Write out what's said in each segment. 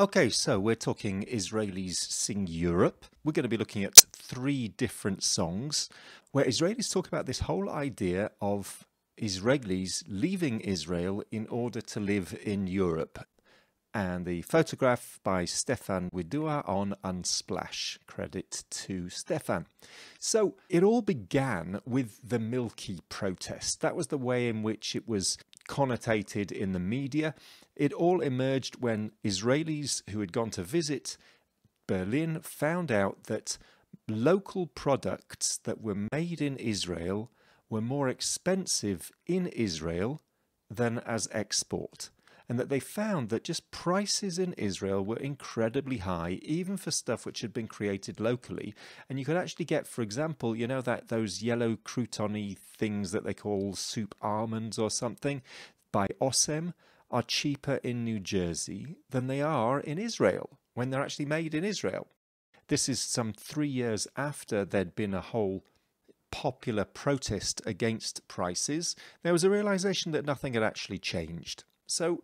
Okay, so we're talking Israelis Sing Europe. We're going to be looking at three different songs where Israelis talk about this whole idea of Israelis leaving Israel in order to live in Europe. And the photograph by Stefan Widua on Unsplash. Credit to Stefan. So it all began with the Milky protest. That was the way in which it was connotated in the media. It all emerged when Israelis who had gone to visit Berlin found out that local products that were made in Israel were more expensive in Israel than as export. And that they found that just prices in Israel were incredibly high, even for stuff which had been created locally. And you could actually get, for example, you know that those yellow croutony things that they call soup almonds or something by Osem are cheaper in New Jersey than they are in Israel when they're actually made in Israel. This is some three years after there'd been a whole popular protest against prices. There was a realization that nothing had actually changed. So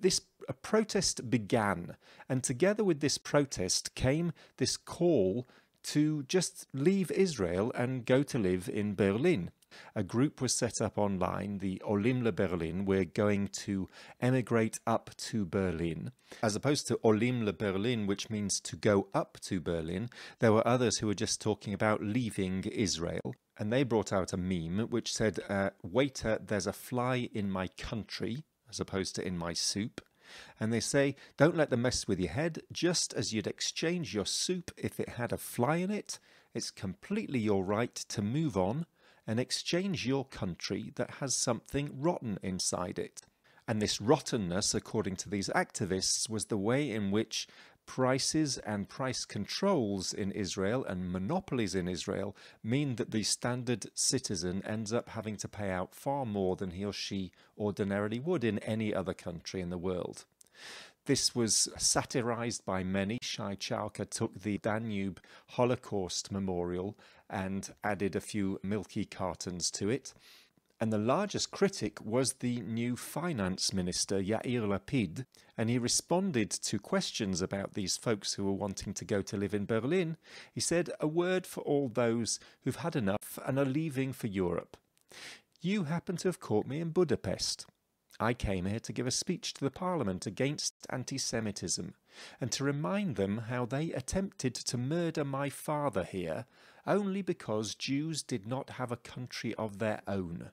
this protest began, and together with this protest came this call to just leave Israel and go to live in Berlin a group was set up online, the Olim le Berlin. We're going to emigrate up to Berlin. As opposed to Olim le Berlin, which means to go up to Berlin, there were others who were just talking about leaving Israel. And they brought out a meme which said, uh, Waiter, there's a fly in my country, as opposed to in my soup. And they say, don't let them mess with your head, just as you'd exchange your soup if it had a fly in it. It's completely your right to move on and exchange your country that has something rotten inside it. And this rottenness, according to these activists, was the way in which prices and price controls in Israel and monopolies in Israel mean that the standard citizen ends up having to pay out far more than he or she ordinarily would in any other country in the world. This was satirized by many. Shai Chalker took the Danube Holocaust Memorial and added a few milky cartons to it. And the largest critic was the new finance minister, Yair Lapid, and he responded to questions about these folks who were wanting to go to live in Berlin. He said, A word for all those who've had enough and are leaving for Europe. You happen to have caught me in Budapest. I came here to give a speech to the Parliament against anti Semitism and to remind them how they attempted to murder my father here only because Jews did not have a country of their own.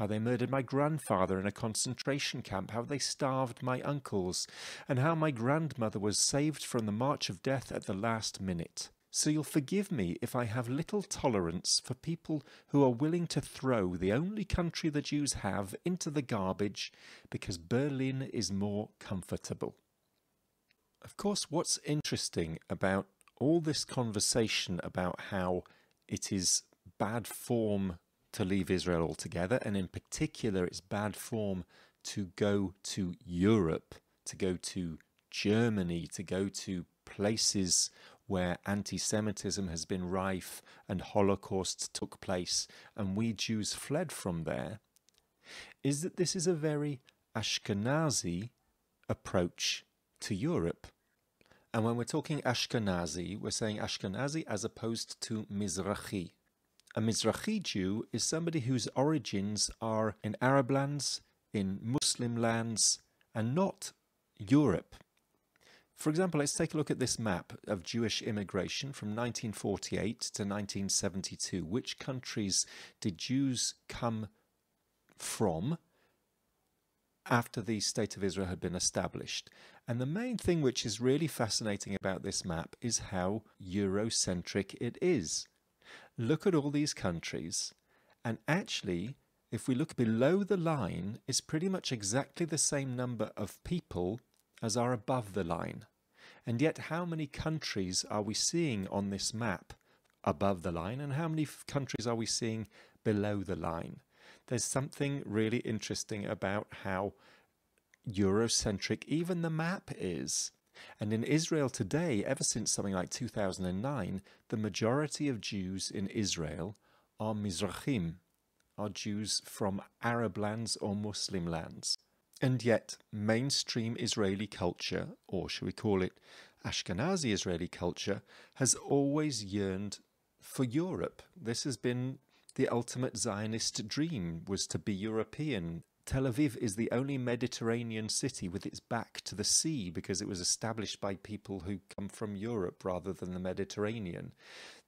How they murdered my grandfather in a concentration camp, how they starved my uncles, and how my grandmother was saved from the march of death at the last minute. So you'll forgive me if I have little tolerance for people who are willing to throw the only country the Jews have into the garbage because Berlin is more comfortable. Of course, what's interesting about all this conversation about how it is bad form to leave Israel altogether, and in particular, it's bad form to go to Europe, to go to Germany, to go to places where anti Semitism has been rife and holocausts took place, and we Jews fled from there, is that this is a very Ashkenazi approach to Europe. And when we're talking Ashkenazi, we're saying Ashkenazi as opposed to Mizrahi. A Mizrahi Jew is somebody whose origins are in Arab lands, in Muslim lands, and not Europe. For example, let's take a look at this map of Jewish immigration from 1948 to 1972. Which countries did Jews come from after the State of Israel had been established? And the main thing which is really fascinating about this map is how Eurocentric it is. Look at all these countries, and actually, if we look below the line, it's pretty much exactly the same number of people as are above the line. And yet, how many countries are we seeing on this map above the line, and how many countries are we seeing below the line? There's something really interesting about how Eurocentric even the map is. And in Israel today, ever since something like 2009, the majority of Jews in Israel are Mizrahim, are Jews from Arab lands or Muslim lands. And yet, mainstream Israeli culture, or should we call it Ashkenazi Israeli culture, has always yearned for Europe. This has been the ultimate Zionist dream was to be European. Tel Aviv is the only Mediterranean city with its back to the sea because it was established by people who come from Europe rather than the Mediterranean.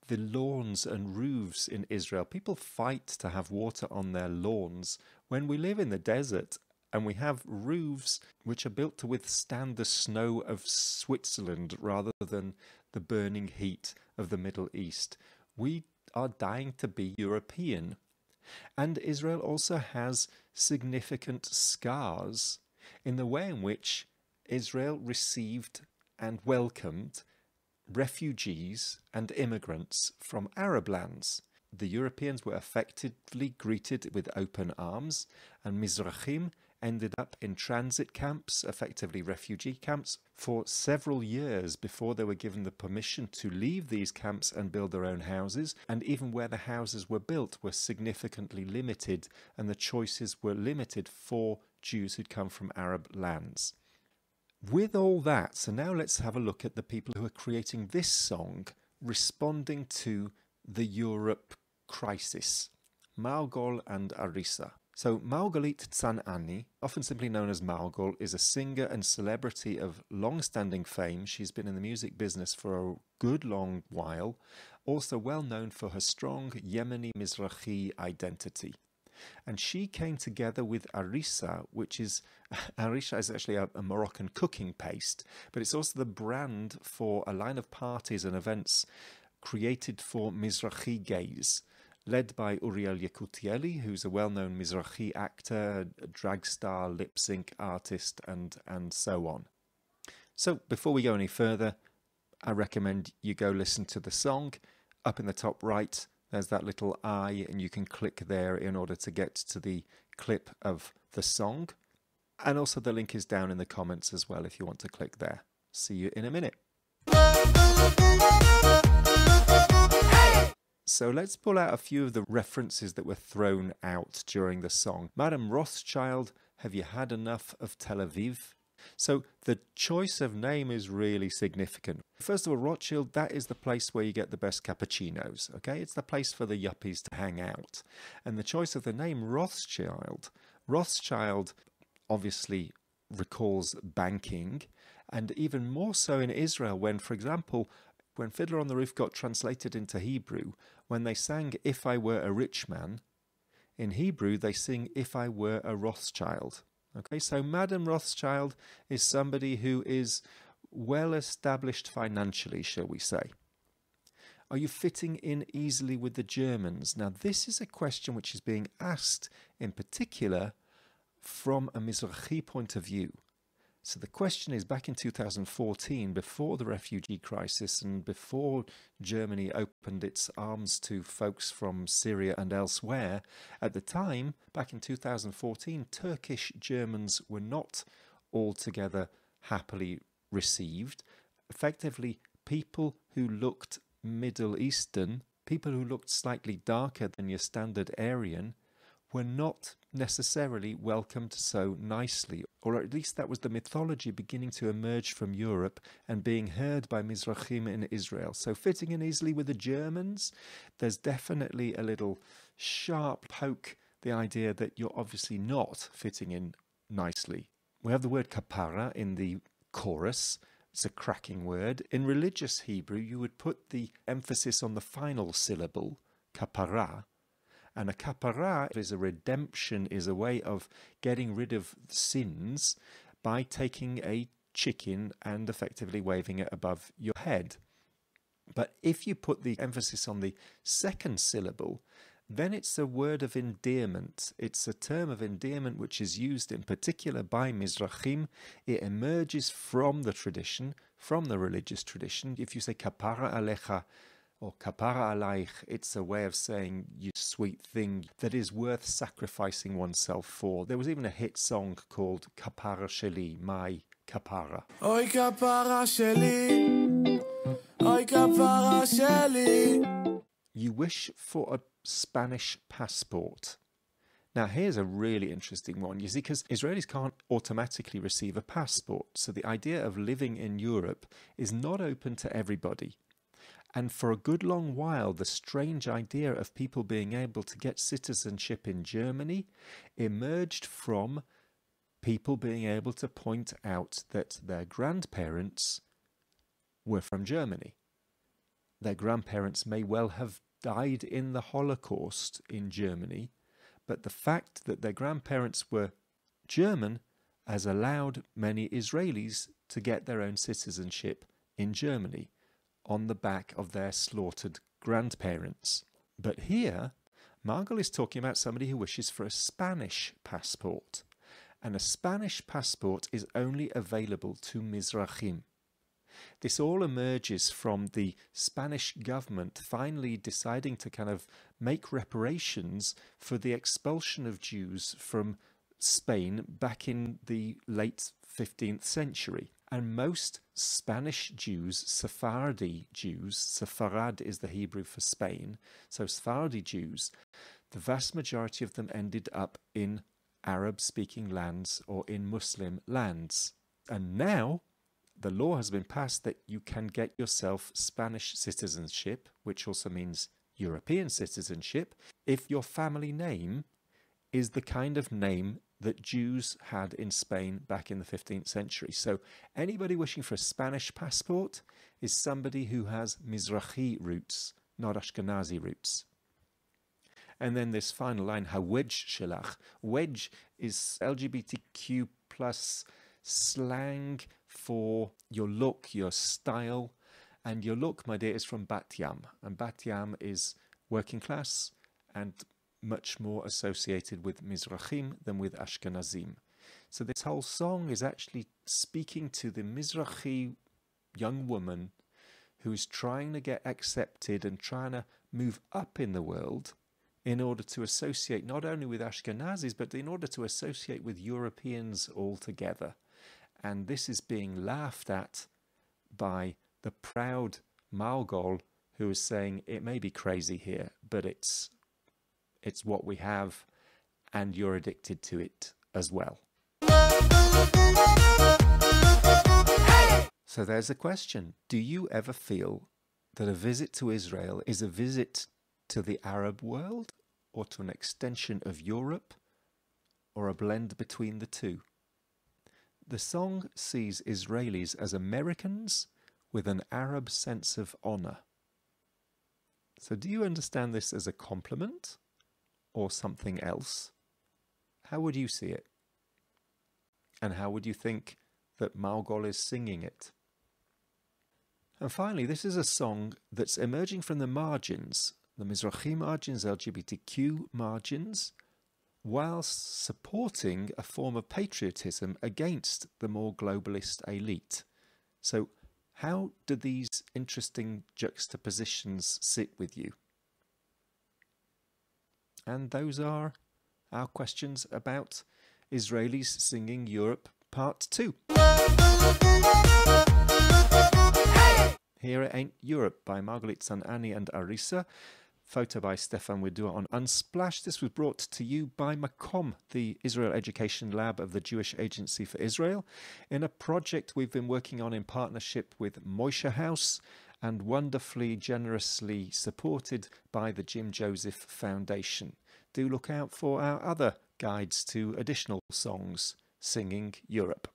The lawns and roofs in Israel, people fight to have water on their lawns when we live in the desert and we have roofs which are built to withstand the snow of Switzerland rather than the burning heat of the Middle East. We are dying to be European. And Israel also has significant scars in the way in which Israel received and welcomed refugees and immigrants from Arab lands. The Europeans were effectively greeted with open arms, and Mizrahim ended up in transit camps, effectively refugee camps, for several years before they were given the permission to leave these camps and build their own houses. And even where the houses were built were significantly limited, and the choices were limited for Jews who'd come from Arab lands. With all that, so now let's have a look at the people who are creating this song responding to the Europe crisis. Margol and Arisa. So Margalit Tzanani, often simply known as Margol, is a singer and celebrity of long-standing fame. She's been in the music business for a good long while, also well known for her strong Yemeni Mizrahi identity. And she came together with Arisa, which is Arisa is actually a, a Moroccan cooking paste, but it's also the brand for a line of parties and events created for Mizrahi gays led by Uriel Yekutieli, who's a well-known Mizrahi actor, drag star, lip sync artist, and and so on. So before we go any further, I recommend you go listen to the song. Up in the top right, there's that little eye, and you can click there in order to get to the clip of the song. And also the link is down in the comments as well if you want to click there. See you in a minute. So let's pull out a few of the references that were thrown out during the song. Madame Rothschild, have you had enough of Tel Aviv? So the choice of name is really significant. First of all, Rothschild, that is the place where you get the best cappuccinos, okay? It's the place for the yuppies to hang out. And the choice of the name Rothschild, Rothschild obviously recalls banking, and even more so in Israel when, for example, when Fiddler on the Roof got translated into Hebrew, when they sang If I Were a Rich Man, in Hebrew they sing If I Were a Rothschild. Okay, so Madame Rothschild is somebody who is well established financially, shall we say. Are you fitting in easily with the Germans? Now, this is a question which is being asked in particular from a Mizrahi point of view. So the question is back in 2014, before the refugee crisis and before Germany opened its arms to folks from Syria and elsewhere, at the time, back in 2014, Turkish Germans were not altogether happily received. Effectively, people who looked Middle Eastern, people who looked slightly darker than your standard Aryan, were not necessarily welcomed so nicely, or at least that was the mythology beginning to emerge from Europe and being heard by Mizrahim in Israel. So fitting in easily with the Germans, there's definitely a little sharp poke the idea that you're obviously not fitting in nicely. We have the word kapara in the chorus. It's a cracking word. In religious Hebrew, you would put the emphasis on the final syllable, kapara, and a kapara is a redemption, is a way of getting rid of sins by taking a chicken and effectively waving it above your head. But if you put the emphasis on the second syllable, then it's a word of endearment. It's a term of endearment which is used in particular by Mizrahim. It emerges from the tradition, from the religious tradition. If you say kapara alecha, or kapara alaich, it's a way of saying you sweet thing that is worth sacrificing oneself for. There was even a hit song called Kapara Sheli, My Kapara. Oi kapara sheli, oi kapara sheli. You wish for a Spanish passport. Now, here's a really interesting one, you see, because Israelis can't automatically receive a passport. So the idea of living in Europe is not open to everybody. And for a good long while, the strange idea of people being able to get citizenship in Germany emerged from people being able to point out that their grandparents were from Germany. Their grandparents may well have died in the Holocaust in Germany but the fact that their grandparents were German has allowed many Israelis to get their own citizenship in Germany on the back of their slaughtered grandparents. But here, Margol is talking about somebody who wishes for a Spanish passport. And a Spanish passport is only available to Mizrahim. This all emerges from the Spanish government finally deciding to kind of make reparations for the expulsion of Jews from Spain back in the late 15th century. And most Spanish Jews, Sephardi Jews, Sepharad is the Hebrew for Spain, so Sephardi Jews, the vast majority of them ended up in Arab speaking lands or in Muslim lands. And now the law has been passed that you can get yourself Spanish citizenship, which also means European citizenship, if your family name is the kind of name that Jews had in Spain back in the 15th century. So anybody wishing for a Spanish passport is somebody who has Mizrahi roots, not Ashkenazi roots. And then this final line, Hawedge Shelach. Wedge is LGBTQ plus slang for your look, your style. And your look, my dear, is from Bat Yam. And Bat Yam is working class and much more associated with Mizrahim than with Ashkenazim. So this whole song is actually speaking to the Mizrahi young woman who's trying to get accepted and trying to move up in the world in order to associate not only with Ashkenazis, but in order to associate with Europeans altogether. And this is being laughed at by the proud Margol who is saying it may be crazy here, but it's it's what we have and you're addicted to it as well. So there's a question. Do you ever feel that a visit to Israel is a visit to the Arab world or to an extension of Europe or a blend between the two? The song sees Israelis as Americans with an Arab sense of honour. So, do you understand this as a compliment or something else? How would you see it? And how would you think that Margol is singing it? And finally, this is a song that's emerging from the margins, the Mizrahi margins, LGBTQ margins, whilst supporting a form of patriotism against the more globalist elite. So, how do these interesting juxtapositions sit with you? And those are our questions about Israelis singing Europe Part 2. Here it Ain't Europe by Margalit Tzanani and Arisa. Photo by Stefan Widua on Unsplash. This was brought to you by Makom, the Israel Education Lab of the Jewish Agency for Israel, in a project we've been working on in partnership with Moishe House and wonderfully generously supported by the Jim Joseph Foundation. Do look out for our other guides to additional songs singing Europe.